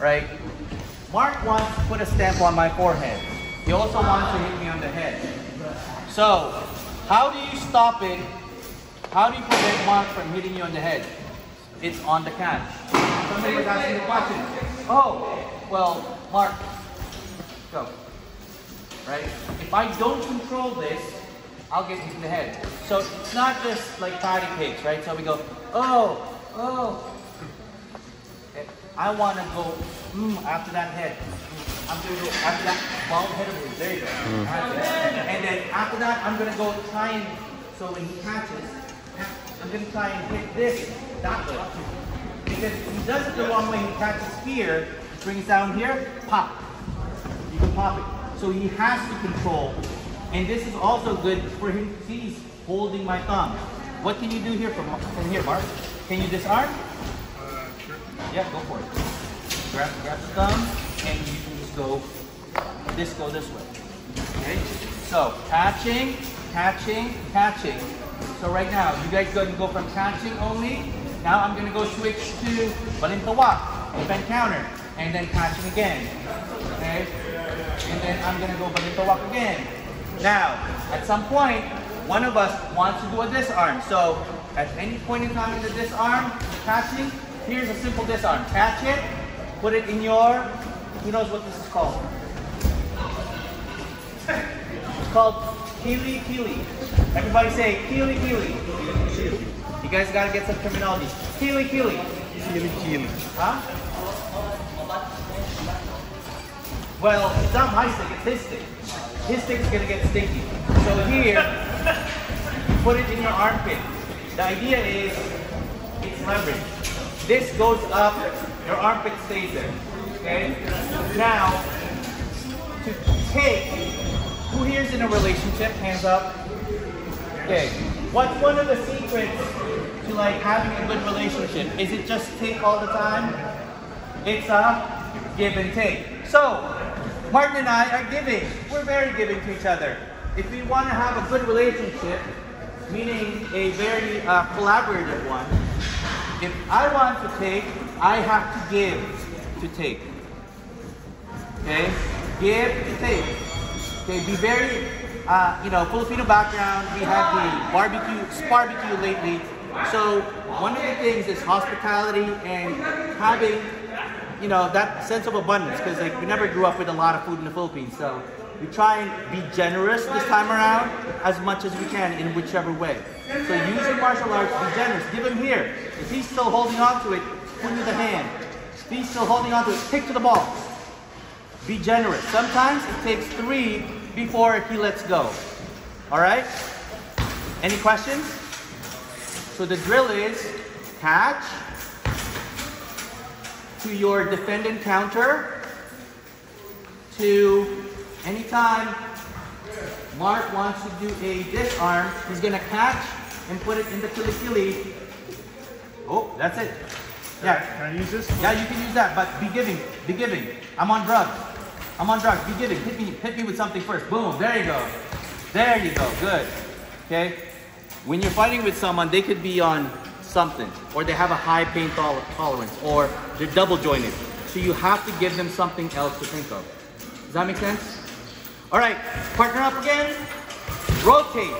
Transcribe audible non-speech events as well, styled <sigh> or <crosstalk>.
right? Mark wants to put a stamp on my forehead. He also wants to hit me on the head. So, how do you stop it? How do you prevent Mark from hitting you on the head? It's on the catch. Somebody was asking the question. Oh, well, Mark, go. Right? If I don't control this, I'll get hit in the head. So it's not just like patty cakes, right? So we go, oh, oh. I want to go mm, after that head. I'm going to go after that bald head of yours. There you go. And then after that, I'm going to go try and, so when he catches, I'm going to try and hit this that way. Because if he does it the wrong way, he catches here, brings down here, pop. You can pop it. So he has to control. And this is also good for him. He's holding my thumb. What can you do here from, from here, Mark? Can you disarm? Yeah, go for it. Grab, grab the thumb, and you can just go, this go this way. Okay? So, catching, catching, catching. So right now, you guys going to go from catching only. Now I'm going to go switch to balintawak, defend counter, and then catching again. Okay? And then I'm going to go balintawak again. Now, at some point, one of us wants to do a disarm. So, at any point in time in the disarm, catching, here's a simple disarm. Catch it, put it in your, who knows what this is called? It's called Kili Kili. Everybody say Kili Kili. You guys gotta get some terminology. Kili Kili. Kili kili. Huh? Well, it's not my stick, it's his stick. His stick is gonna get sticky. So here, <laughs> put it in your armpit. The idea is, it's leverage. This goes up, your armpit stays there. Okay? Now, to take, who here is in a relationship? Hands up. Okay. What's one of the secrets to like having a good relationship? Is it just take all the time? It's a give and take. So, Martin and I are giving. We're very giving to each other. If we want to have a good relationship, meaning a very uh, collaborative one, if I want to take, I have to give to take. Okay? Give to take. Okay, be very, uh, you know, Filipino background. We have the barbecue, barbecue lately. So one of the things is hospitality and having, you know, that sense of abundance because like we never grew up with a lot of food in the Philippines. So we try and be generous this time around as much as we can in whichever way. So use your martial arts, be generous. Give him here. If he's still holding on to it, put you the hand. If he's still holding on to it, kick to the ball. Be generous. Sometimes it takes three before he lets go. All right? Any questions? So the drill is catch to your defendant counter to anytime Mark wants to do a disarm, he's gonna catch and put it in the kilikili. Oh, that's it. Yeah, Can I use this? yeah, you can use that, but be giving, be giving. I'm on drugs. I'm on drugs. Be giving. Hit me, hit me with something first. Boom. There you go. There you go. Good. Okay. When you're fighting with someone, they could be on something, or they have a high pain tol- tolerance, or they're double jointed. So you have to give them something else to think of. Does that make sense? All right. Partner up again. Rotate.